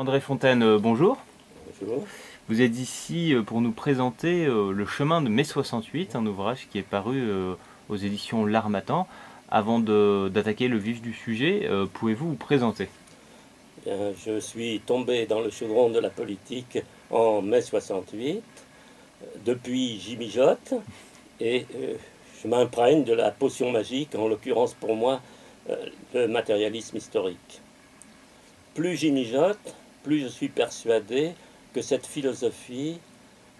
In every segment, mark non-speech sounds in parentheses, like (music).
André Fontaine, euh, bonjour. Bonjour. Vous êtes ici euh, pour nous présenter euh, Le chemin de mai 68, un ouvrage qui est paru aux éditions L'Armatan. Avant d'attaquer le vif du sujet, pouvez-vous vous présenter? Je suis tombé dans le chaudron de la politique en mai 68. Depuis, j'y mijote et je m'imprègne de la potion magique, en l'occurrence pour moi, le matérialisme historique. Plus j'y mijote, plus je suis persuadé que cette philosophie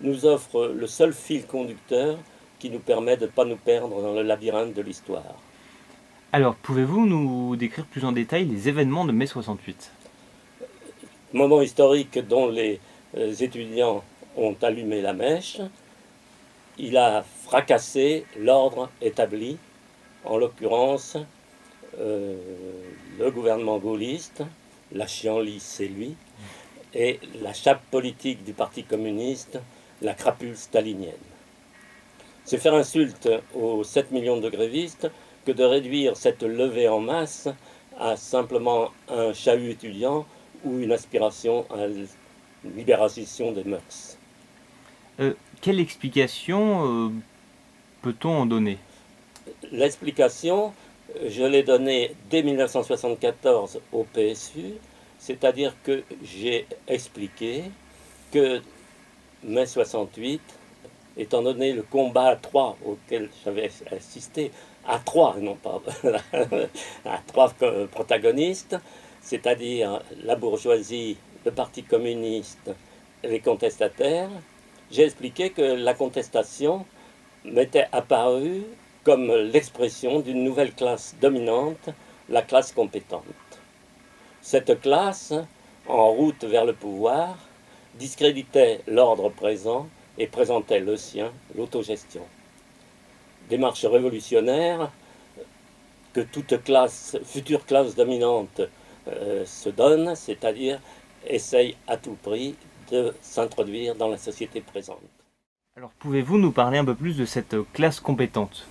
nous offre le seul fil conducteur qui nous permet de ne pas nous perdre dans le labyrinthe de l'histoire. Alors, pouvez-vous nous décrire plus en détail les événements de mai 68 Moment historique dont les euh, étudiants ont allumé la mèche. Il a fracassé l'ordre établi, en l'occurrence euh, le gouvernement gaulliste, la chienlit, c'est lui, et la chape politique du Parti communiste, la crapule stalinienne. C'est faire insulte aux 7 millions de grévistes que de réduire cette levée en masse à simplement un chahut étudiant ou une aspiration à la libération des mœurs. Euh, quelle explication euh, peut-on en donner? L'explication, je l'ai donnée dès 1974 au PSU, c'est-à-dire que j'ai expliqué que mai 68, étant donné le combat à trois auquel j'avais assisté, à trois, non pas (laughs) à trois protagonistes, c'est-à-dire la bourgeoisie, le Parti communiste, les contestataires, j'ai expliqué que la contestation m'était apparue comme l'expression d'une nouvelle classe dominante, la classe compétente. Cette classe, en route vers le pouvoir, discréditait l'ordre présent et présentait le sien, l'autogestion. Démarche révolutionnaire que toute classe, future classe dominante euh, se donne, c'est-à-dire essaye à tout prix de s'introduire dans la société présente. Alors pouvez-vous nous parler un peu plus de cette classe compétente?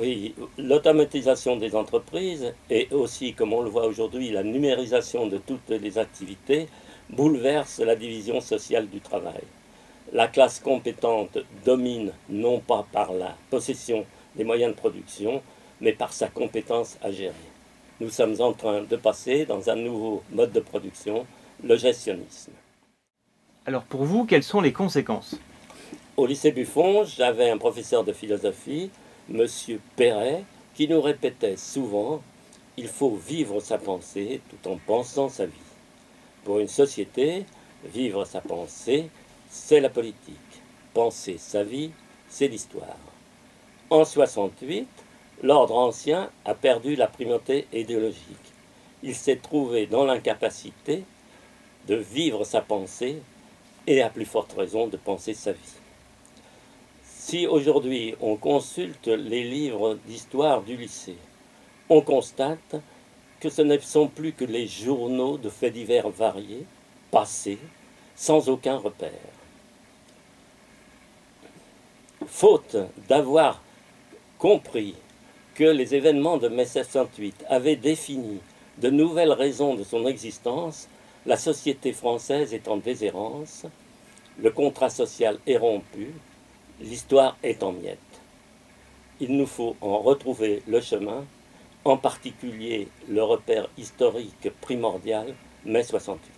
Oui, l'automatisation des entreprises et aussi, comme on le voit aujourd'hui, la numérisation de toutes les activités bouleverse la division sociale du travail. La classe compétente domine non pas par la possession des moyens de production, mais par sa compétence à gérer. Nous sommes en train de passer dans un nouveau mode de production, le gestionnisme. Alors pour vous, quelles sont les conséquences? Au lycée Buffon, j'avais un professeur de philosophie M. Perret, qui nous répétait souvent il faut vivre sa pensée tout en pensant sa vie. Pour une société, vivre sa pensée, c'est la politique. Penser sa vie, c'est l'histoire. En 68, l'ordre ancien a perdu la primauté idéologique. Il s'est trouvé dans l'incapacité de vivre sa pensée et à plus forte raison de penser sa vie. Si aujourd'hui on consulte les livres d'histoire du lycée, on constate que ce ne sont plus que les journaux de faits divers variés, passés, sans aucun repère. Faute d'avoir compris que les événements de mai 68 avaient défini de nouvelles raisons de son existence, la société française est en déshérence, le contrat social est rompu, l'histoire est en miettes. Il nous faut en retrouver le chemin, en particulier le repère historique primordial, mai 68.